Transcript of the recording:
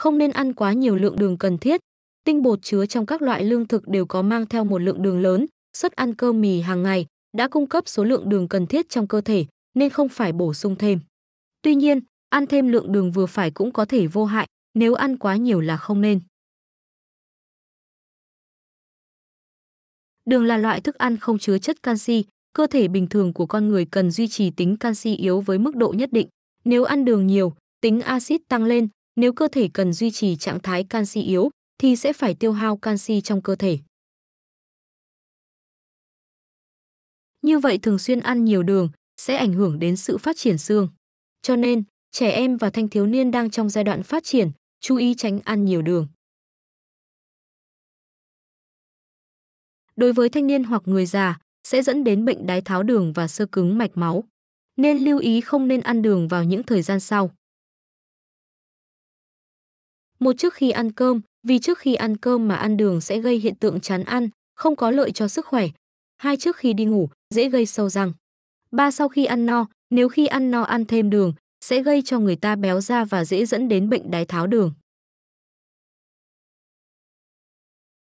Không nên ăn quá nhiều lượng đường cần thiết. Tinh bột chứa trong các loại lương thực đều có mang theo một lượng đường lớn, suất ăn cơm mì hàng ngày đã cung cấp số lượng đường cần thiết trong cơ thể nên không phải bổ sung thêm. Tuy nhiên, ăn thêm lượng đường vừa phải cũng có thể vô hại, nếu ăn quá nhiều là không nên. Đường là loại thức ăn không chứa chất canxi, cơ thể bình thường của con người cần duy trì tính canxi yếu với mức độ nhất định. Nếu ăn đường nhiều, tính axit tăng lên, nếu cơ thể cần duy trì trạng thái canxi yếu thì sẽ phải tiêu hao canxi trong cơ thể. Như vậy thường xuyên ăn nhiều đường sẽ ảnh hưởng đến sự phát triển xương. Cho nên, trẻ em và thanh thiếu niên đang trong giai đoạn phát triển, chú ý tránh ăn nhiều đường. Đối với thanh niên hoặc người già, sẽ dẫn đến bệnh đái tháo đường và sơ cứng mạch máu. Nên lưu ý không nên ăn đường vào những thời gian sau. Một trước khi ăn cơm, vì trước khi ăn cơm mà ăn đường sẽ gây hiện tượng chán ăn, không có lợi cho sức khỏe. Hai trước khi đi ngủ, dễ gây sâu răng. Ba sau khi ăn no, nếu khi ăn no ăn thêm đường, sẽ gây cho người ta béo da và dễ dẫn đến bệnh đái tháo đường.